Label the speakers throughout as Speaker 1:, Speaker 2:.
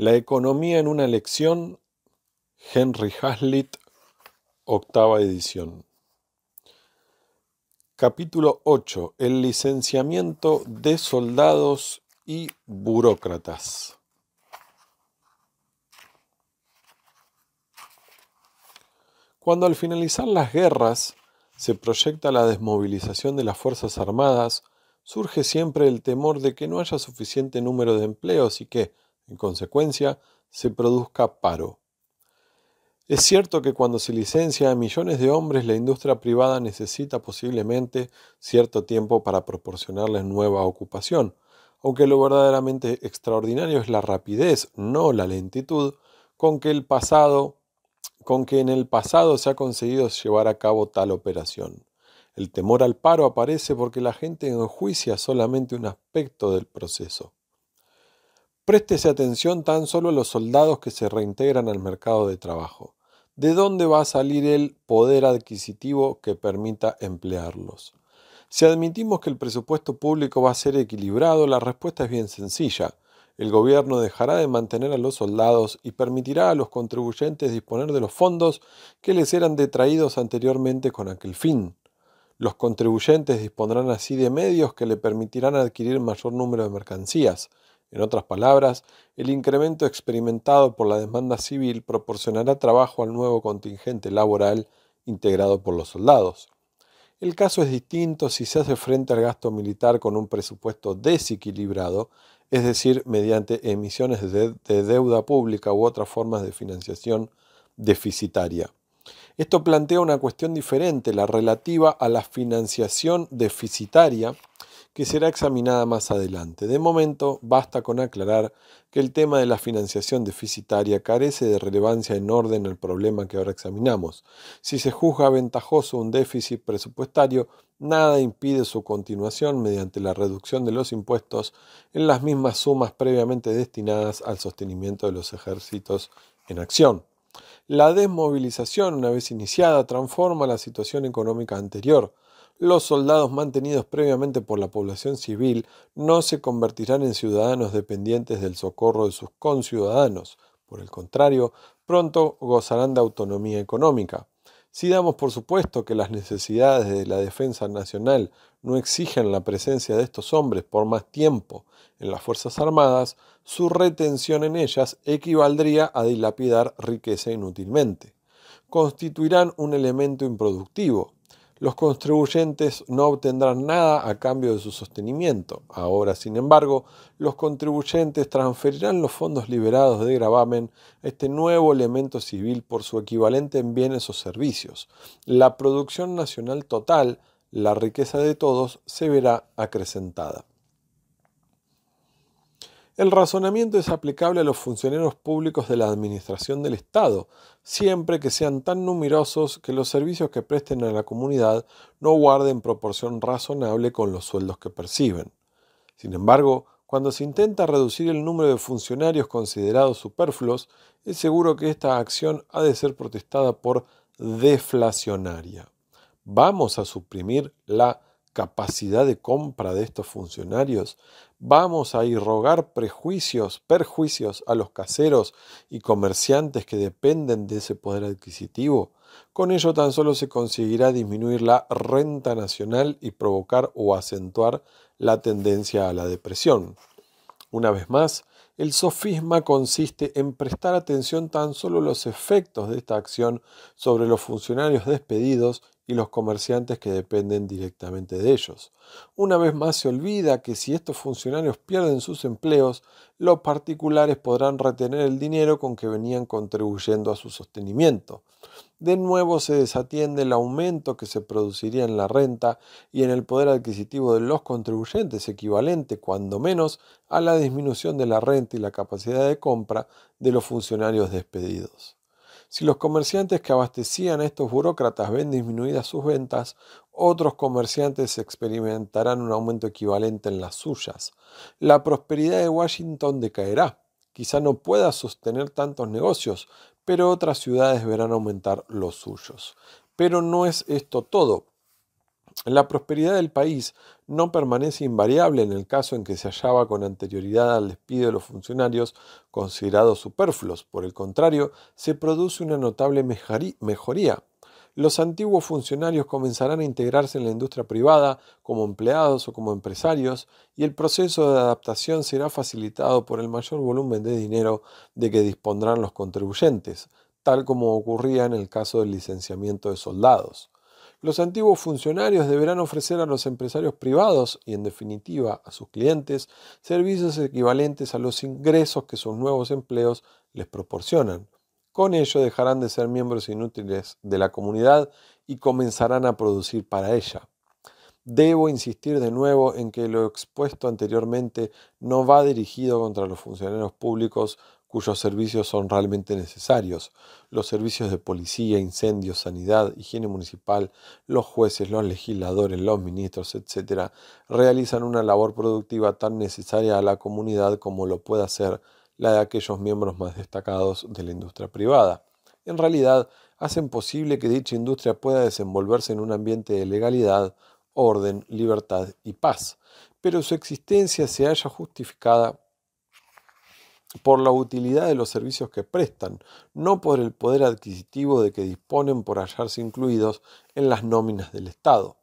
Speaker 1: La economía en una lección, Henry Hazlitt, octava edición. Capítulo 8. El licenciamiento de soldados y burócratas. Cuando al finalizar las guerras se proyecta la desmovilización de las Fuerzas Armadas, surge siempre el temor de que no haya suficiente número de empleos y que, en consecuencia, se produzca paro. Es cierto que cuando se licencia a millones de hombres, la industria privada necesita posiblemente cierto tiempo para proporcionarles nueva ocupación, aunque lo verdaderamente extraordinario es la rapidez, no la lentitud, con que con que en el pasado se ha conseguido llevar a cabo tal operación. El temor al paro aparece porque la gente enjuicia solamente un aspecto del proceso. Préstese atención tan solo a los soldados que se reintegran al mercado de trabajo. ¿De dónde va a salir el poder adquisitivo que permita emplearlos? Si admitimos que el presupuesto público va a ser equilibrado, la respuesta es bien sencilla. El gobierno dejará de mantener a los soldados y permitirá a los contribuyentes disponer de los fondos que les eran detraídos anteriormente con aquel fin. Los contribuyentes dispondrán así de medios que le permitirán adquirir mayor número de mercancías, en otras palabras, el incremento experimentado por la demanda civil proporcionará trabajo al nuevo contingente laboral integrado por los soldados. El caso es distinto si se hace frente al gasto militar con un presupuesto desequilibrado, es decir, mediante emisiones de, deuda pública u otras formas de financiación deficitaria. Esto plantea una cuestión diferente, la relativa a la financiación deficitaria, que será examinada más adelante. De momento, basta con aclarar que el tema de la financiación deficitaria carece de relevancia en orden al problema que ahora examinamos. Si se juzga ventajoso un déficit presupuestario, nada impide su continuación mediante la reducción de los impuestos en las mismas sumas previamente destinadas al sostenimiento de los ejércitos en acción. La desmovilización, una vez iniciada, transforma la situación económica anterior los soldados mantenidos previamente por la población civil no se convertirán en ciudadanos dependientes del socorro de sus conciudadanos. Por el contrario, pronto gozarán de autonomía económica. Si damos por supuesto que las necesidades de la defensa nacional no exigen la presencia de estos hombres por más tiempo en las Fuerzas Armadas, su retención en ellas equivaldría a dilapidar riqueza inútilmente. Constituirán un elemento improductivo, los contribuyentes no obtendrán nada a cambio de su sostenimiento. Ahora, sin embargo, los contribuyentes transferirán los fondos liberados de gravamen a este nuevo elemento civil por su equivalente en bienes o servicios. La producción nacional total, la riqueza de todos, se verá acrecentada. El razonamiento es aplicable a los funcionarios públicos de la Administración del Estado, siempre que sean tan numerosos que los servicios que presten a la comunidad no guarden proporción razonable con los sueldos que perciben. Sin embargo, cuando se intenta reducir el número de funcionarios considerados superfluos, es seguro que esta acción ha de ser protestada por deflacionaria. Vamos a suprimir la capacidad de compra de estos funcionarios, vamos a irrogar prejuicios, perjuicios a los caseros y comerciantes que dependen de ese poder adquisitivo. Con ello tan solo se conseguirá disminuir la renta nacional y provocar o acentuar la tendencia a la depresión. Una vez más, el sofisma consiste en prestar atención tan solo a los efectos de esta acción sobre los funcionarios despedidos y los comerciantes que dependen directamente de ellos. Una vez más se olvida que si estos funcionarios pierden sus empleos, los particulares podrán retener el dinero con que venían contribuyendo a su sostenimiento. De nuevo se desatiende el aumento que se produciría en la renta y en el poder adquisitivo de los contribuyentes, equivalente, cuando menos, a la disminución de la renta y la capacidad de compra de los funcionarios despedidos. Si los comerciantes que abastecían a estos burócratas ven disminuidas sus ventas, otros comerciantes experimentarán un aumento equivalente en las suyas. La prosperidad de Washington decaerá. Quizá no pueda sostener tantos negocios, pero otras ciudades verán aumentar los suyos. Pero no es esto todo. La prosperidad del país no permanece invariable en el caso en que se hallaba con anterioridad al despido de los funcionarios considerados superfluos. Por el contrario, se produce una notable mejoría. Los antiguos funcionarios comenzarán a integrarse en la industria privada como empleados o como empresarios y el proceso de adaptación será facilitado por el mayor volumen de dinero de que dispondrán los contribuyentes, tal como ocurría en el caso del licenciamiento de soldados. Los antiguos funcionarios deberán ofrecer a los empresarios privados y, en definitiva, a sus clientes, servicios equivalentes a los ingresos que sus nuevos empleos les proporcionan. Con ello dejarán de ser miembros inútiles de la comunidad y comenzarán a producir para ella. Debo insistir de nuevo en que lo expuesto anteriormente no va dirigido contra los funcionarios públicos cuyos servicios son realmente necesarios. Los servicios de policía, incendios, sanidad, higiene municipal, los jueces, los legisladores, los ministros, etc., realizan una labor productiva tan necesaria a la comunidad como lo puede hacer la de aquellos miembros más destacados de la industria privada. En realidad, hacen posible que dicha industria pueda desenvolverse en un ambiente de legalidad, orden, libertad y paz, pero su existencia se haya justificada por la utilidad de los servicios que prestan, no por el poder adquisitivo de que disponen por hallarse incluidos en las nóminas del Estado.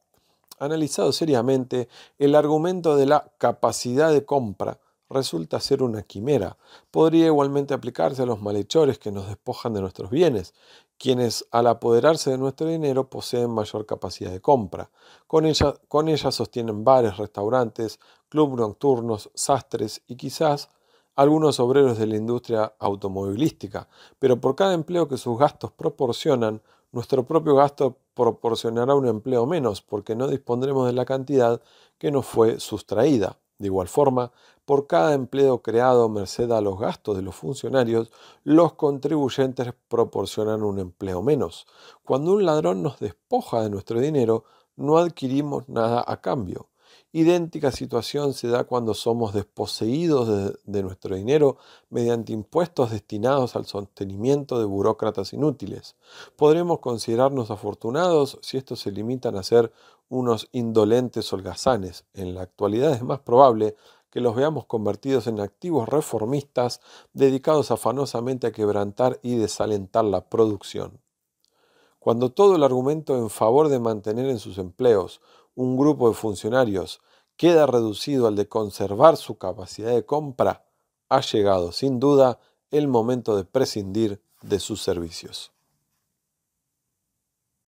Speaker 1: Analizado seriamente, el argumento de la capacidad de compra resulta ser una quimera. Podría igualmente aplicarse a los malhechores que nos despojan de nuestros bienes, quienes al apoderarse de nuestro dinero poseen mayor capacidad de compra. Con ella, con sostienen bares, restaurantes, clubes nocturnos, sastres y quizás algunos obreros de la industria automovilística, pero por cada empleo que sus gastos proporcionan, nuestro propio gasto proporcionará un empleo menos, porque no dispondremos de la cantidad que nos fue sustraída. De igual forma, por cada empleo creado merced a los gastos de los funcionarios, los contribuyentes proporcionan un empleo menos. Cuando un ladrón nos despoja de nuestro dinero, no adquirimos nada a cambio. Idéntica situación se da cuando somos desposeídos de, nuestro dinero mediante impuestos destinados al sostenimiento de burócratas inútiles. Podremos considerarnos afortunados si estos se limitan a ser unos indolentes holgazanes. En la actualidad es más probable que los veamos convertidos en activos reformistas dedicados afanosamente a quebrantar y desalentar la producción. Cuando todo el argumento en favor de mantener en sus empleos un grupo de funcionarios queda reducido al de conservar su capacidad de compra, ha llegado sin duda el momento de prescindir de sus servicios.